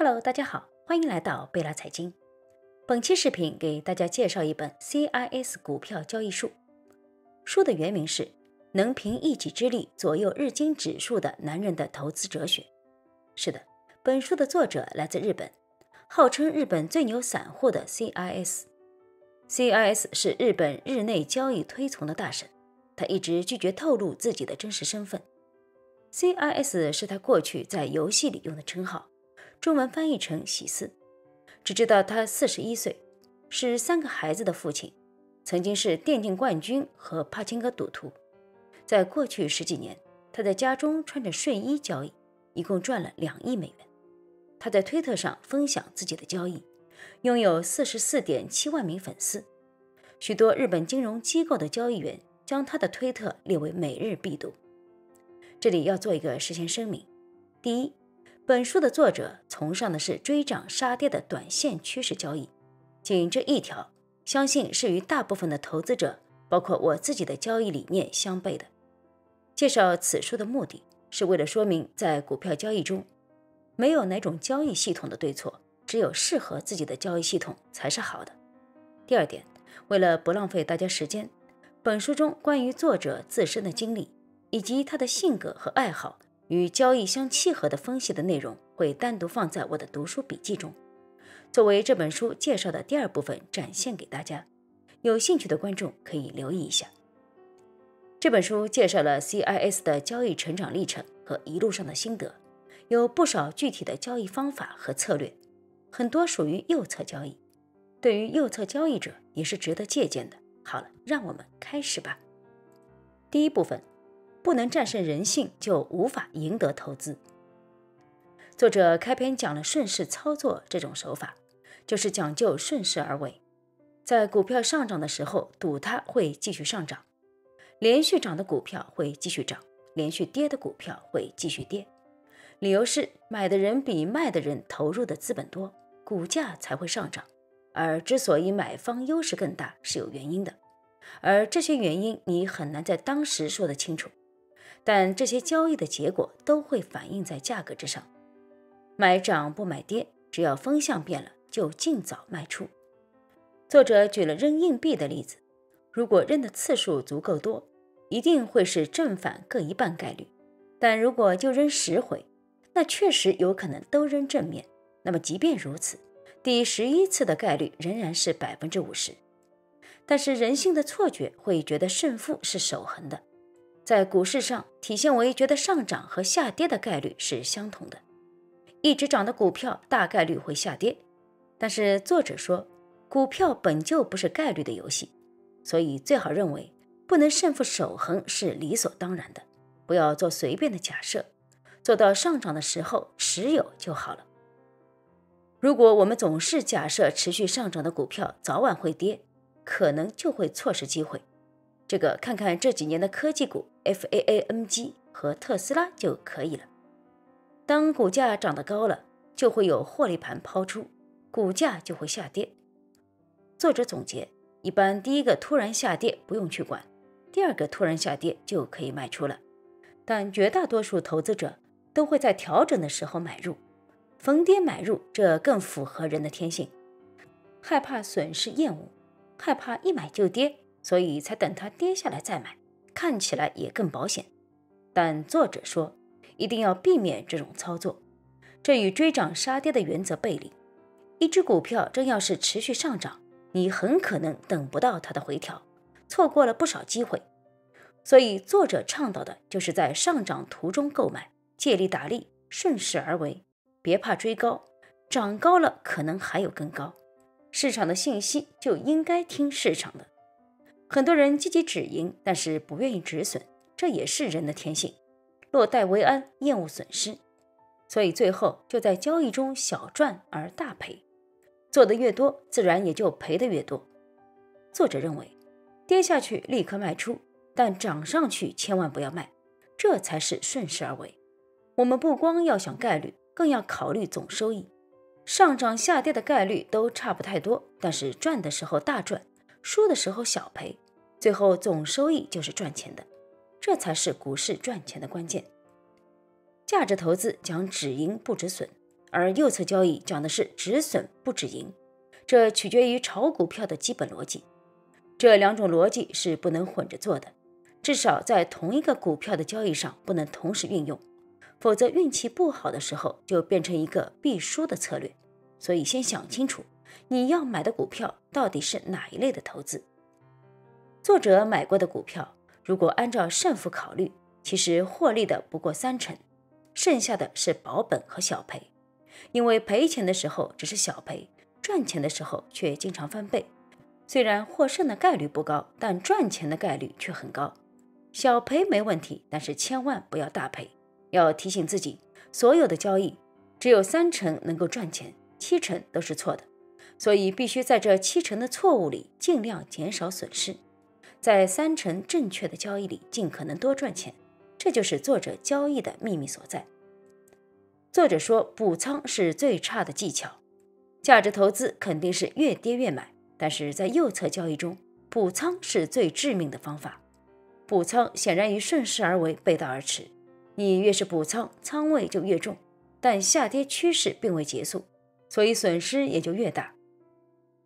Hello，大家好，欢迎来到贝拉财经。本期视频给大家介绍一本 CIS 股票交易术。书的原名是《能凭一己之力左右日经指数的男人的投资哲学》。是的，本书的作者来自日本，号称日本最牛散户的 CIS。CIS 是日本日内交易推崇的大神，他一直拒绝透露自己的真实身份。CIS 是他过去在游戏里用的称号。中文翻译成喜四，只知道他四十一岁，是三个孩子的父亲，曾经是电竞冠军和帕金格赌徒。在过去十几年，他在家中穿着睡衣交易，一共赚了两亿美元。他在推特上分享自己的交易，拥有四十四点七万名粉丝。许多日本金融机构的交易员将他的推特列为每日必读。这里要做一个事先声明：第一。本书的作者崇尚的是追涨杀跌的短线趋势交易，仅这一条，相信是与大部分的投资者，包括我自己的交易理念相悖的。介绍此书的目的是为了说明，在股票交易中，没有哪种交易系统的对错，只有适合自己的交易系统才是好的。第二点，为了不浪费大家时间，本书中关于作者自身的经历以及他的性格和爱好。与交易相契合的分析的内容会单独放在我的读书笔记中，作为这本书介绍的第二部分展现给大家。有兴趣的观众可以留意一下。这本书介绍了 CIS 的交易成长历程和一路上的心得，有不少具体的交易方法和策略，很多属于右侧交易，对于右侧交易者也是值得借鉴的。好了，让我们开始吧。第一部分。不能战胜人性，就无法赢得投资。作者开篇讲了顺势操作这种手法，就是讲究顺势而为，在股票上涨的时候赌它会继续上涨，连续涨的股票会继续涨，连续跌的股票会继续跌。理由是买的人比卖的人投入的资本多，股价才会上涨。而之所以买方优势更大，是有原因的，而这些原因你很难在当时说得清楚。但这些交易的结果都会反映在价格之上，买涨不买跌，只要风向变了就尽早卖出。作者举了扔硬币的例子，如果扔的次数足够多，一定会是正反各一半概率；但如果就扔十回，那确实有可能都扔正面。那么即便如此，第十一次的概率仍然是百分之五十。但是人性的错觉会觉得胜负是守恒的。在股市上体现为觉得上涨和下跌的概率是相同的，一直涨的股票大概率会下跌。但是作者说，股票本就不是概率的游戏，所以最好认为不能胜负守恒是理所当然的，不要做随便的假设，做到上涨的时候持有就好了。如果我们总是假设持续上涨的股票早晚会跌，可能就会错失机会。这个看看这几年的科技股 FAANG 和特斯拉就可以了。当股价涨得高了，就会有获利盘抛出，股价就会下跌。作者总结：一般第一个突然下跌不用去管，第二个突然下跌就可以卖出了。但绝大多数投资者都会在调整的时候买入，逢跌买入，这更符合人的天性，害怕损失厌恶，害怕一买就跌。所以才等它跌下来再买，看起来也更保险。但作者说，一定要避免这种操作，这与追涨杀跌的原则背离。一只股票真要是持续上涨，你很可能等不到它的回调，错过了不少机会。所以作者倡导的就是在上涨途中购买，借力打力，顺势而为，别怕追高，涨高了可能还有更高。市场的信息就应该听市场的。很多人积极止盈，但是不愿意止损，这也是人的天性。落袋为安，厌恶损失，所以最后就在交易中小赚而大赔。做的越多，自然也就赔的越多。作者认为，跌下去立刻卖出，但涨上去千万不要卖，这才是顺势而为。我们不光要想概率，更要考虑总收益。上涨下跌的概率都差不太多，但是赚的时候大赚。输的时候小赔，最后总收益就是赚钱的，这才是股市赚钱的关键。价值投资讲止盈不止损，而右侧交易讲的是止损不止盈，这取决于炒股票的基本逻辑。这两种逻辑是不能混着做的，至少在同一个股票的交易上不能同时运用，否则运气不好的时候就变成一个必输的策略。所以先想清楚你要买的股票到底是哪一类的投资。作者买过的股票，如果按照胜负考虑，其实获利的不过三成，剩下的是保本和小赔。因为赔钱的时候只是小赔，赚钱的时候却经常翻倍。虽然获胜的概率不高，但赚钱的概率却很高。小赔没问题，但是千万不要大赔。要提醒自己，所有的交易只有三成能够赚钱，七成都是错的。所以必须在这七成的错误里尽量减少损失，在三成正确的交易里尽可能多赚钱。这就是作者交易的秘密所在。作者说，补仓是最差的技巧，价值投资肯定是越跌越买。但是在右侧交易中，补仓是最致命的方法。补仓显然与顺势而为背道而驰。你越是补仓，仓位就越重，但下跌趋势并未结束，所以损失也就越大。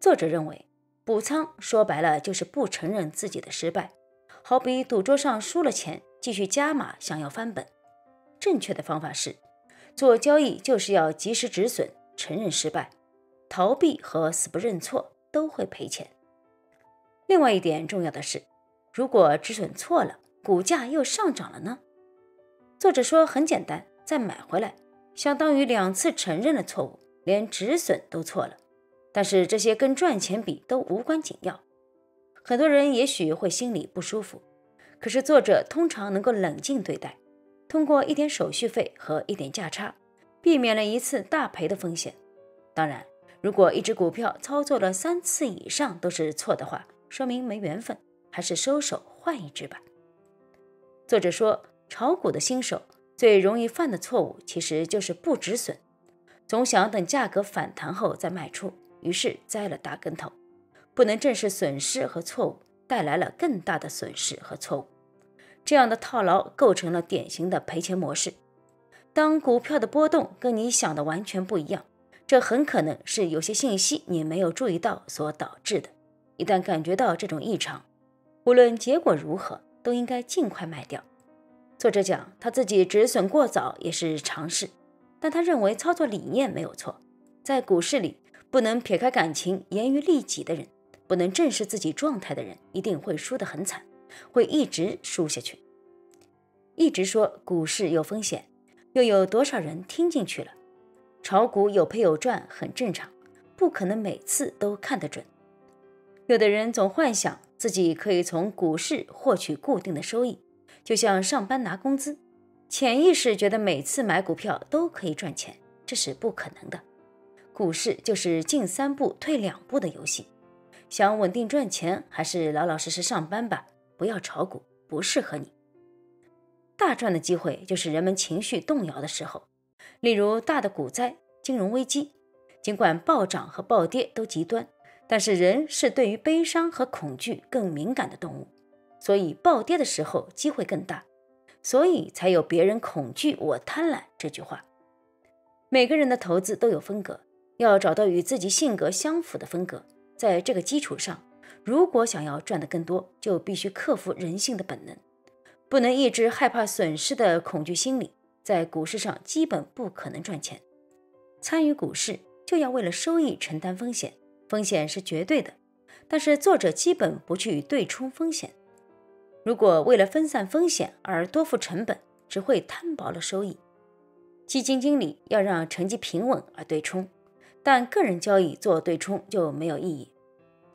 作者认为，补仓说白了就是不承认自己的失败，好比赌桌上输了钱，继续加码想要翻本。正确的方法是，做交易就是要及时止损，承认失败，逃避和死不认错。都会赔钱。另外一点重要的是，如果止损错了，股价又上涨了呢？作者说很简单，再买回来，相当于两次承认了错误，连止损都错了。但是这些跟赚钱比都无关紧要。很多人也许会心里不舒服，可是作者通常能够冷静对待，通过一点手续费和一点价差，避免了一次大赔的风险。当然。如果一只股票操作了三次以上都是错的话，说明没缘分，还是收手换一只吧。作者说，炒股的新手最容易犯的错误其实就是不止损，总想等价格反弹后再卖出，于是栽了大跟头，不能正视损失和错误，带来了更大的损失和错误。这样的套牢构成了典型的赔钱模式。当股票的波动跟你想的完全不一样。这很可能是有些信息你没有注意到所导致的。一旦感觉到这种异常，无论结果如何，都应该尽快卖掉。作者讲他自己止损过早也是常事，但他认为操作理念没有错。在股市里，不能撇开感情、严于律己的人，不能正视自己状态的人，一定会输得很惨，会一直输下去。一直说股市有风险，又有多少人听进去了？炒股有赔有赚很正常，不可能每次都看得准。有的人总幻想自己可以从股市获取固定的收益，就像上班拿工资，潜意识觉得每次买股票都可以赚钱，这是不可能的。股市就是进三步退两步的游戏，想稳定赚钱，还是老老实实上班吧，不要炒股，不适合你。大赚的机会就是人们情绪动摇的时候。例如大的股灾、金融危机，尽管暴涨和暴跌都极端，但是人是对于悲伤和恐惧更敏感的动物，所以暴跌的时候机会更大，所以才有“别人恐惧，我贪婪”这句话。每个人的投资都有风格，要找到与自己性格相符的风格，在这个基础上，如果想要赚得更多，就必须克服人性的本能，不能抑制害怕损失的恐惧心理。在股市上基本不可能赚钱，参与股市就要为了收益承担风险，风险是绝对的。但是作者基本不去对冲风险。如果为了分散风险而多付成本，只会摊薄了收益。基金经理要让成绩平稳而对冲，但个人交易做对冲就没有意义。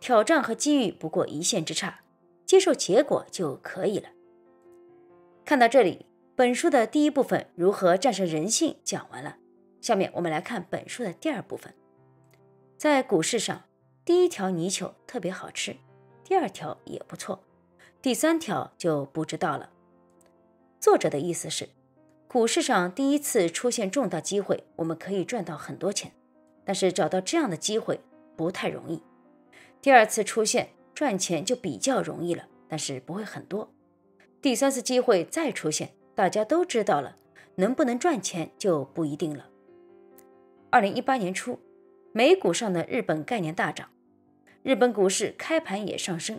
挑战和机遇不过一线之差，接受结果就可以了。看到这里。本书的第一部分如何战胜人性讲完了，下面我们来看本书的第二部分。在股市上，第一条泥鳅特别好吃，第二条也不错，第三条就不知道了。作者的意思是，股市上第一次出现重大机会，我们可以赚到很多钱，但是找到这样的机会不太容易。第二次出现赚钱就比较容易了，但是不会很多。第三次机会再出现。大家都知道了，能不能赚钱就不一定了。二零一八年初，美股上的日本概念大涨，日本股市开盘也上升，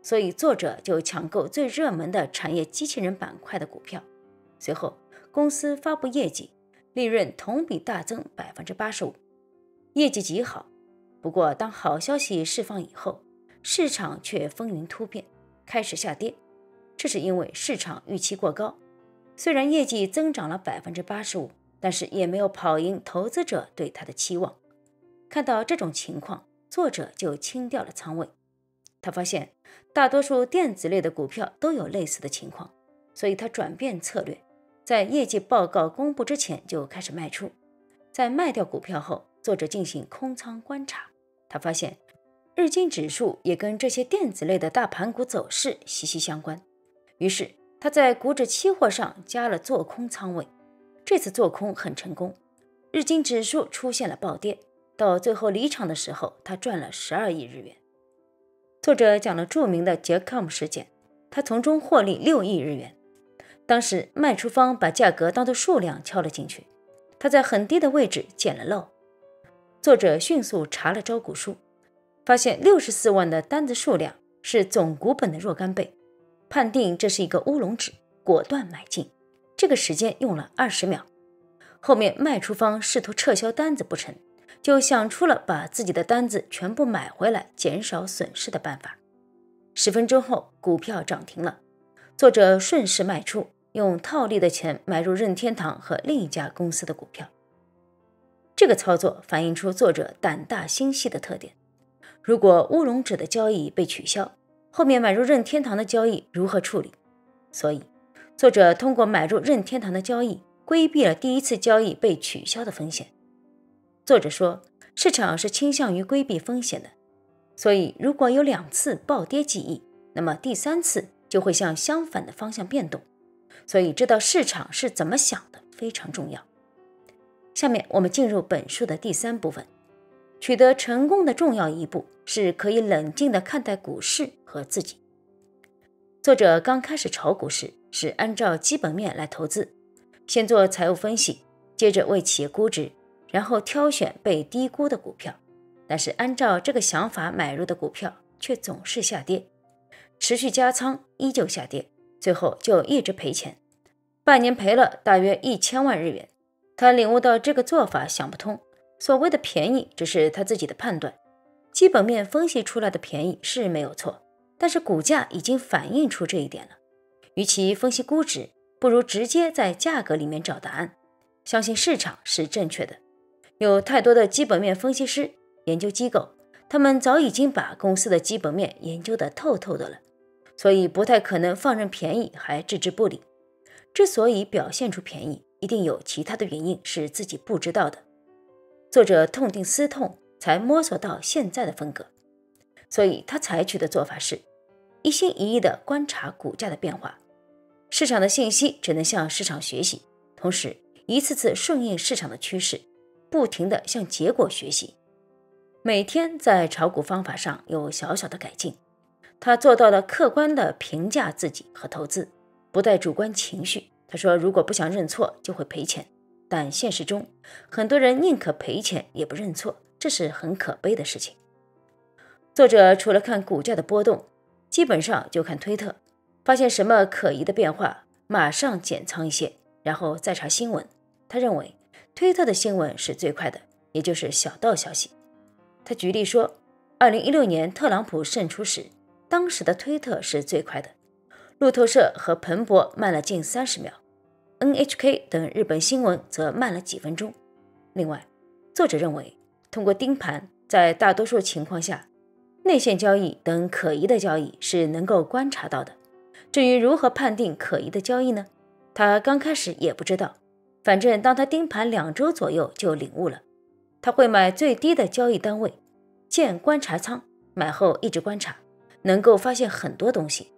所以作者就抢购最热门的产业机器人板块的股票。随后，公司发布业绩，利润同比大增百分之八十五，业绩极好。不过，当好消息释放以后，市场却风云突变，开始下跌。这是因为市场预期过高。虽然业绩增长了百分之八十五，但是也没有跑赢投资者对它的期望。看到这种情况，作者就清掉了仓位。他发现大多数电子类的股票都有类似的情况，所以他转变策略，在业绩报告公布之前就开始卖出。在卖掉股票后，作者进行空仓观察，他发现日经指数也跟这些电子类的大盘股走势息息相关。于是他在股指期货上加了做空仓位，这次做空很成功，日经指数出现了暴跌，到最后离场的时候，他赚了十二亿日元。作者讲了著名的杰 com 事件，他从中获利六亿日元。当时卖出方把价格当做数量敲了进去，他在很低的位置捡了漏。作者迅速查了招股书，发现六十四万的单子数量是总股本的若干倍。判定这是一个乌龙指，果断买进。这个时间用了二十秒。后面卖出方试图撤销单子不成，就想出了把自己的单子全部买回来，减少损失的办法。十分钟后，股票涨停了。作者顺势卖出，用套利的钱买入任天堂和另一家公司的股票。这个操作反映出作者胆大心细的特点。如果乌龙指的交易被取消，后面买入任天堂的交易如何处理？所以，作者通过买入任天堂的交易，规避了第一次交易被取消的风险。作者说，市场是倾向于规避风险的，所以如果有两次暴跌记忆，那么第三次就会向相反的方向变动。所以，知道市场是怎么想的非常重要。下面我们进入本书的第三部分。取得成功的重要一步是可以冷静地看待股市和自己。作者刚开始炒股时是按照基本面来投资，先做财务分析，接着为企业估值，然后挑选被低估的股票。但是按照这个想法买入的股票却总是下跌，持续加仓依旧下跌，最后就一直赔钱，半年赔了大约一千万日元。他领悟到这个做法想不通。所谓的便宜只是他自己的判断，基本面分析出来的便宜是没有错，但是股价已经反映出这一点了。与其分析估值，不如直接在价格里面找答案。相信市场是正确的，有太多的基本面分析师、研究机构，他们早已经把公司的基本面研究得透透的了，所以不太可能放任便宜还置之不理。之所以表现出便宜，一定有其他的原因是自己不知道的。作者痛定思痛，才摸索到现在的风格，所以他采取的做法是，一心一意地观察股价的变化，市场的信息只能向市场学习，同时一次次顺应市场的趋势，不停地向结果学习，每天在炒股方法上有小小的改进，他做到了客观地评价自己和投资，不带主观情绪。他说，如果不想认错，就会赔钱。但现实中，很多人宁可赔钱也不认错，这是很可悲的事情。作者除了看股价的波动，基本上就看推特，发现什么可疑的变化，马上减仓一些，然后再查新闻。他认为推特的新闻是最快的，也就是小道消息。他举例说，二零一六年特朗普胜出时，当时的推特是最快的，路透社和彭博慢了近三十秒。NHK 等日本新闻则慢了几分钟。另外，作者认为，通过盯盘，在大多数情况下，内线交易等可疑的交易是能够观察到的。至于如何判定可疑的交易呢？他刚开始也不知道。反正当他盯盘两周左右，就领悟了。他会买最低的交易单位，建观察仓，买后一直观察，能够发现很多东西。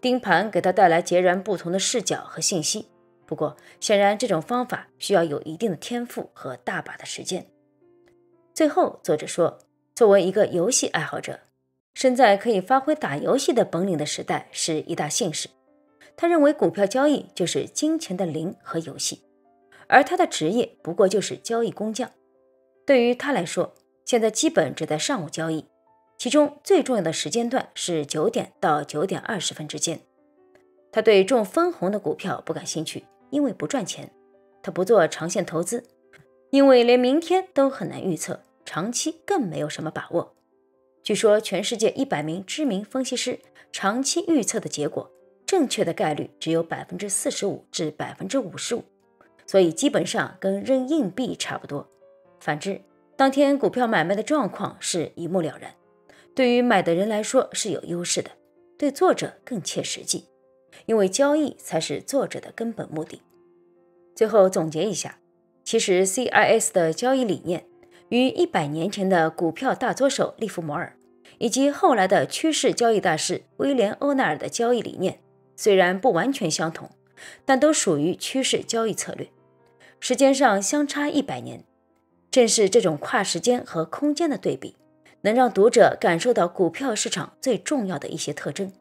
盯盘给他带来截然不同的视角和信息。不过，显然这种方法需要有一定的天赋和大把的时间。最后，作者说，作为一个游戏爱好者，身在可以发挥打游戏的本领的时代是一大幸事。他认为股票交易就是金钱的零和游戏，而他的职业不过就是交易工匠。对于他来说，现在基本只在上午交易，其中最重要的时间段是九点到九点二十分之间。他对中分红的股票不感兴趣，因为不赚钱。他不做长线投资，因为连明天都很难预测，长期更没有什么把握。据说全世界一百名知名分析师长期预测的结果，正确的概率只有百分之四十五至百分之五十五，所以基本上跟扔硬币差不多。反之，当天股票买卖的状况是一目了然，对于买的人来说是有优势的，对作者更切实际。因为交易才是作者的根本目的。最后总结一下，其实 CIS 的交易理念与一百年前的股票大作手利弗摩尔，以及后来的趋势交易大师威廉欧奈尔的交易理念虽然不完全相同，但都属于趋势交易策略，时间上相差一百年。正是这种跨时间和空间的对比，能让读者感受到股票市场最重要的一些特征。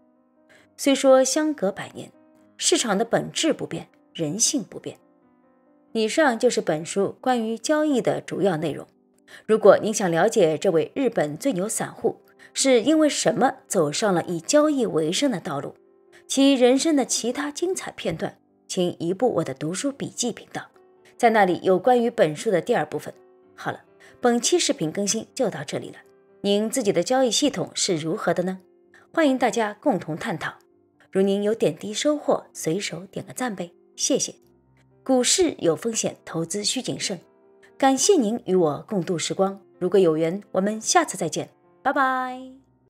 虽说相隔百年，市场的本质不变，人性不变。以上就是本书关于交易的主要内容。如果您想了解这位日本最牛散户是因为什么走上了以交易为生的道路，其人生的其他精彩片段，请移步我的读书笔记频道，在那里有关于本书的第二部分。好了，本期视频更新就到这里了。您自己的交易系统是如何的呢？欢迎大家共同探讨。如您有点滴收获，随手点个赞呗，谢谢。股市有风险，投资需谨慎。感谢您与我共度时光，如果有缘，我们下次再见，拜拜。